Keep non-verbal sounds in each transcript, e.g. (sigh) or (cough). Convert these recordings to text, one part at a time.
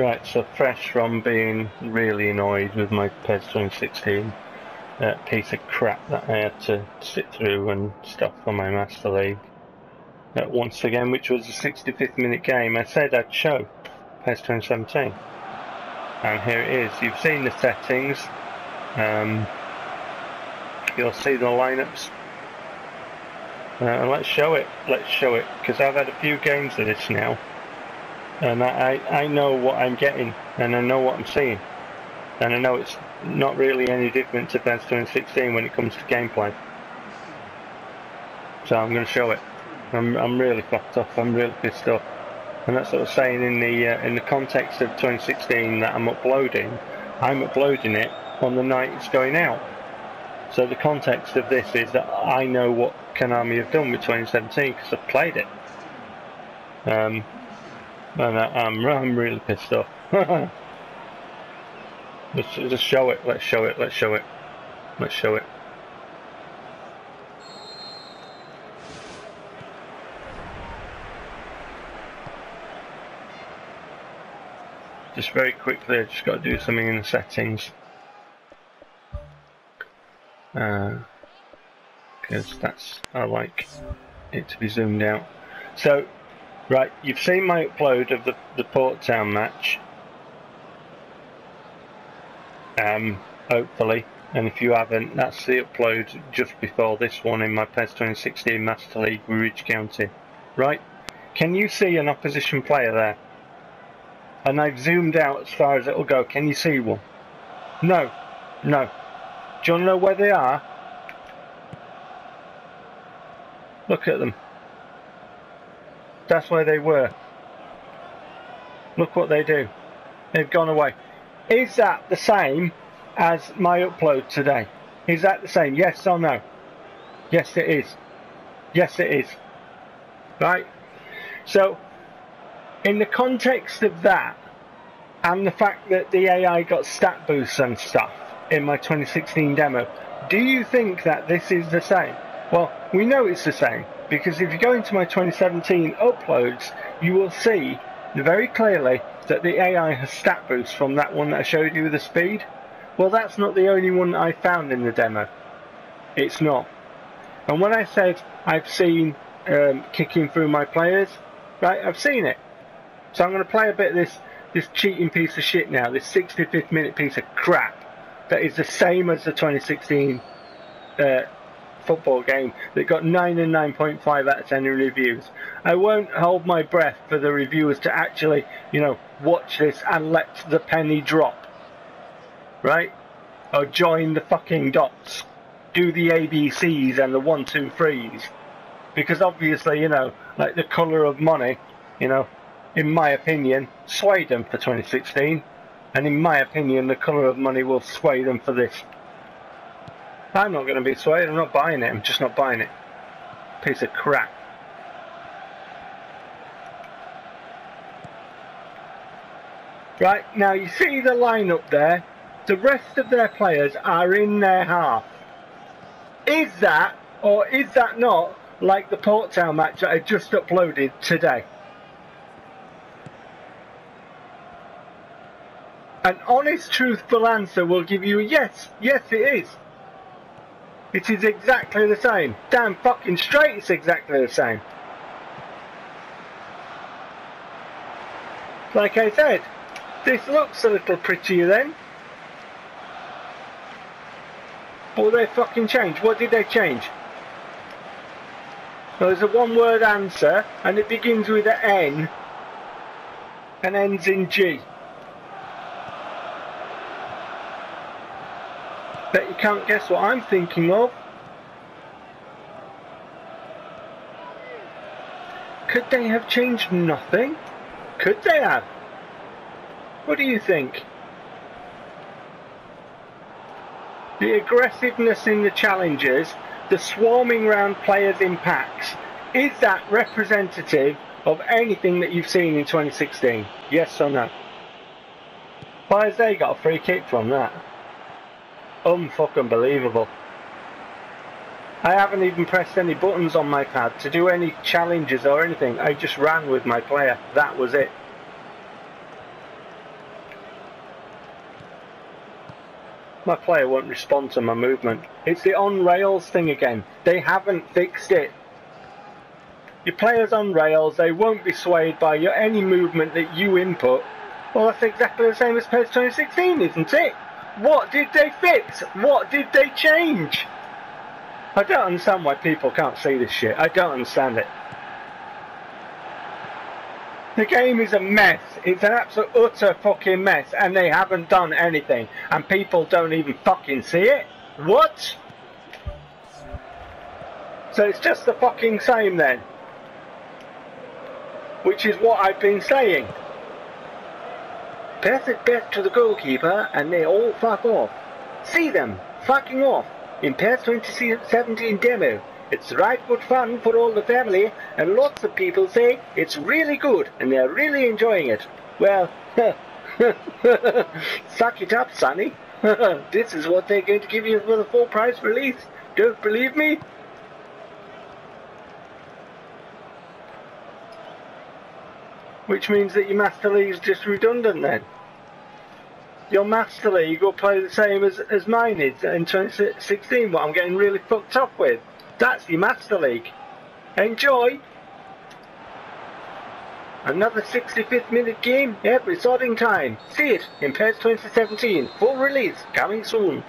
Right, so fresh from being really annoyed with my PES 2016 uh, piece of crap that I had to sit through and stuff for my Master League. Uh, once again, which was a 65th minute game, I said I'd show PES 2017. And here it is. You've seen the settings. Um, you'll see the lineups. Uh, let's show it. Let's show it because I've had a few games of this now, and I, I know what I'm getting, and I know what I'm seeing, and I know it's not really any different to PES 2016 when it comes to gameplay. So I'm going to show it. I'm I'm really fucked off. I'm really pissed off, and that's what I was saying in the uh, in the context of 2016 that I'm uploading. I'm uploading it on the night it's going out. So the context of this is that I know what Konami have done with 2017 because I've played it. Um, and I, am I'm, I'm really pissed off. (laughs) let's just show it. Let's show it. Let's show it. Let's show it. Just very quickly, I just got to do something in the settings. because uh, that's I like it to be zoomed out. So, right, you've seen my upload of the the Port Town match. Um, hopefully, and if you haven't, that's the upload just before this one in my PES 2016 Master League with Ridge County. Right? Can you see an opposition player there? And I've zoomed out as far as it'll go. Can you see one? No. No. Do you want to know where they are? Look at them. That's where they were. Look what they do. They've gone away. Is that the same as my upload today? Is that the same? Yes or no? Yes it is. Yes it is. Right? So, in the context of that, and the fact that the AI got stat boosts and stuff, in my 2016 demo. Do you think that this is the same? Well, we know it's the same because if you go into my 2017 uploads, you will see very clearly that the AI has stat boosts from that one that I showed you with the speed. Well, that's not the only one I found in the demo. It's not. And when I said I've seen um, kicking through my players, right, I've seen it. So I'm going to play a bit of this, this cheating piece of shit now, this 65th minute piece of crap that is the same as the 2016 uh, football game that got 9 and 9.5 out of 10 in reviews. I won't hold my breath for the reviewers to actually, you know, watch this and let the penny drop. Right? Or join the fucking dots. Do the ABCs and the 1, 2, 3s. Because obviously, you know, like the colour of money, you know, in my opinion, swayed them for 2016 and in my opinion the colour of money will sway them for this. I'm not going to be swayed, I'm not buying it, I'm just not buying it. Piece of crap. Right, now you see the line up there? The rest of their players are in their half. Is that, or is that not, like the Port Town match that I just uploaded today? An honest, truthful answer will give you yes. Yes, it is. It is exactly the same. Damn fucking straight, it's exactly the same. Like I said, this looks a little prettier then. What they fucking changed. What did they change? Well, there's a one word answer and it begins with an N and ends in G. Bet you can't guess what I'm thinking of. Could they have changed nothing? Could they have? What do you think? The aggressiveness in the challenges, the swarming round players in packs, is that representative of anything that you've seen in 2016? Yes or no? Why has they got a free kick from that? unfucking believable. I haven't even pressed any buttons on my pad to do any challenges or anything. I just ran with my player. That was it. My player won't respond to my movement. It's the on rails thing again. They haven't fixed it. Your player's on rails. They won't be swayed by your, any movement that you input. Well, that's exactly the same as PES 2016, isn't it? What did they fix? What did they change? I don't understand why people can't see this shit. I don't understand it. The game is a mess. It's an absolute utter fucking mess and they haven't done anything and people don't even fucking see it. What? So it's just the fucking same then. Which is what I've been saying. Pass it back to the goalkeeper and they all fuck off. See them fucking off in PES 2017 demo. It's right good fun for all the family, and lots of people say it's really good and they're really enjoying it. Well, (laughs) suck it up, Sonny. (laughs) this is what they're going to give you for the full price release. Don't believe me? Which means that your Master League is just redundant then. Your Master League will play the same as, as mine is in 2016, what I'm getting really fucked up with. That's your Master League. Enjoy! Another 65th minute game every sorting time. See it in PES 2017. Full release coming soon.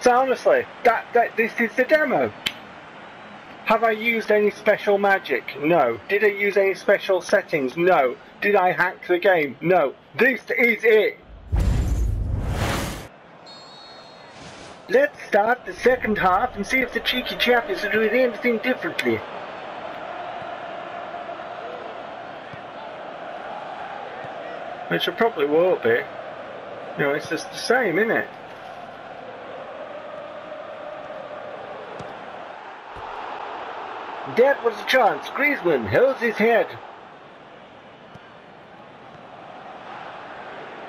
So honestly, that, that this is the demo. Have I used any special magic? No. Did I use any special settings? No. Did I hack the game? No. This is it. Let's start the second half and see if the cheeky chap is doing anything differently. Which it probably won't be. You know, it's just the same, isn't it? That was a chance. Griezmann holds his head.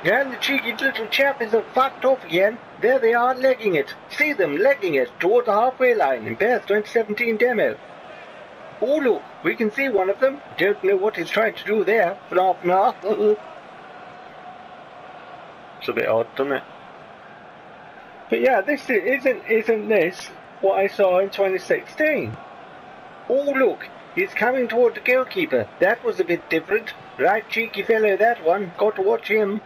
And the cheeky little chap is fucked off again. There they are, legging it. See them legging it toward the halfway line in PES 2017 demo. Oh look, we can see one of them. Don't know what he's trying to do there. Flop, (laughs) nah. it's a bit odd, doesn't it? But yeah, this isn't isn't this what I saw in 2016? Oh look, he's coming toward the goalkeeper. That was a bit different. Right cheeky fellow that one. Got to watch him.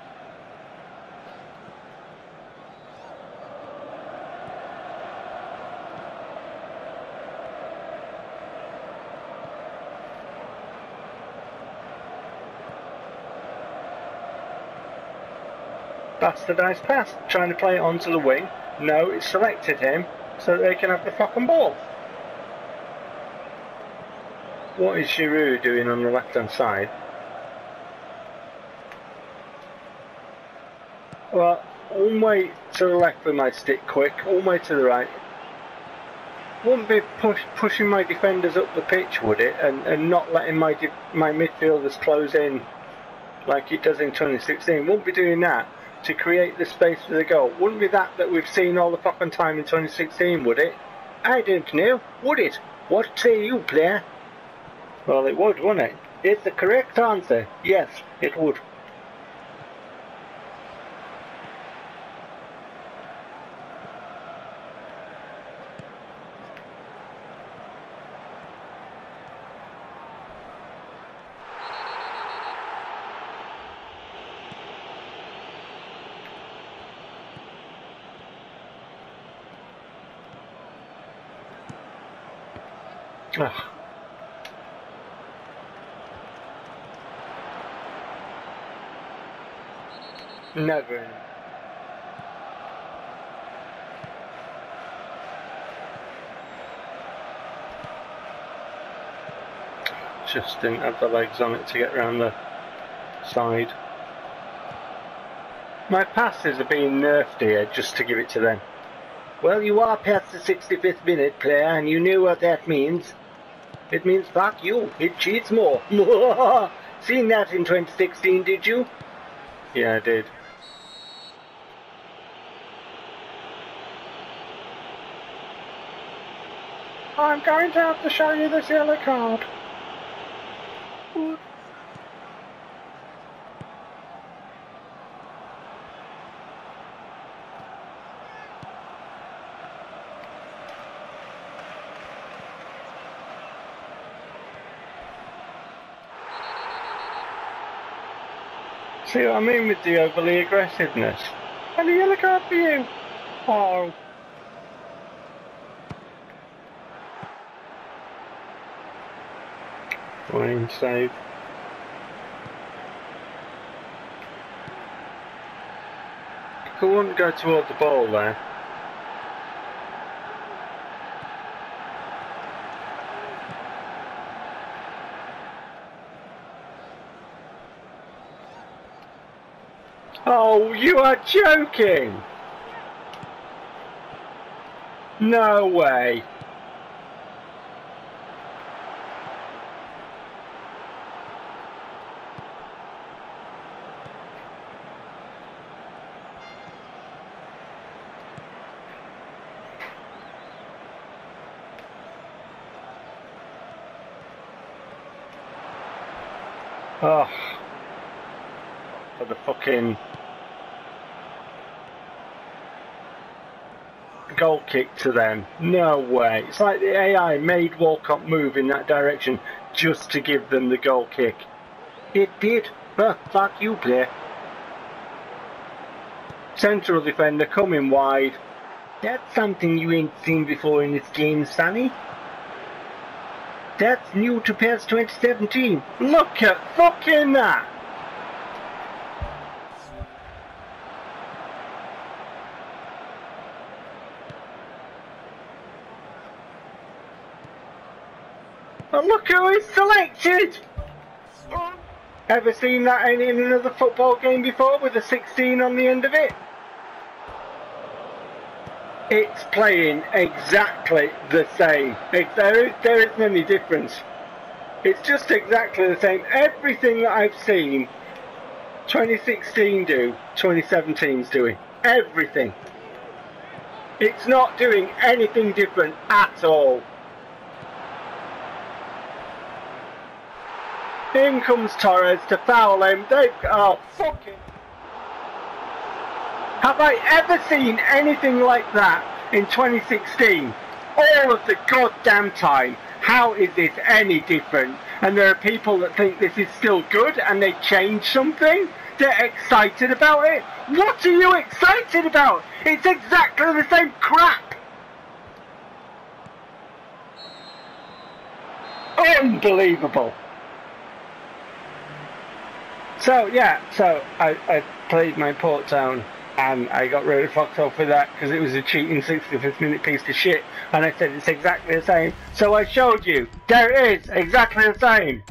That's the Bastardized pass, trying to play it onto the wing. No, it selected him so they can have the fucking ball. What is Giroud doing on the left hand side? Well, the way to the left with my stick quick, all the way to the right. Wouldn't be push, pushing my defenders up the pitch, would it? And, and not letting my my midfielders close in like it does in 2016. Wouldn't be doing that to create the space for the goal. Wouldn't be that that we've seen all the fucking time in 2016, would it? I don't know. Would it? What say you, player? Well, it would, wouldn't it? It's the correct answer. Yes, it would. Ugh. Never. Just didn't have the legs on it to get around the side. My passes are being nerfed here just to give it to them. Well, you are past the 65th minute, player, and you know what that means. It means fuck you. It cheats more. (laughs) Seen that in 2016, did you? Yeah, I did. I'm going to have to show you this yellow card. See what I mean with the overly aggressiveness? And a yellow card for you. Oh. Fine save. I wouldn't go toward the ball there. Oh, you are joking! No way. Oh, for the fucking goal kick to them. No way. It's like the AI made Walcott move in that direction just to give them the goal kick. It did. But fuck you, player. Central defender coming wide. That's something you ain't seen before in this game, Sonny. That's new to PES 2017. Look at fucking that! And look who is selected! Ever seen that in, in another football game before with a 16 on the end of it? It's playing exactly the same. It, there, is, there isn't any difference. It's just exactly the same. Everything that I've seen 2016 do, 2017's doing. Everything. It's not doing anything different at all. In comes Torres to foul him. They oh fucking. Have I ever seen anything like that in 2016? All of the goddamn time. How is this any different? And there are people that think this is still good and they change something? They're excited about it? What are you excited about? It's exactly the same crap! Unbelievable! So yeah, so I, I played my Port Town and I got really fucked off with that because it was a cheating 65th minute piece of shit and I said it's exactly the same. So I showed you, there it is, exactly the same.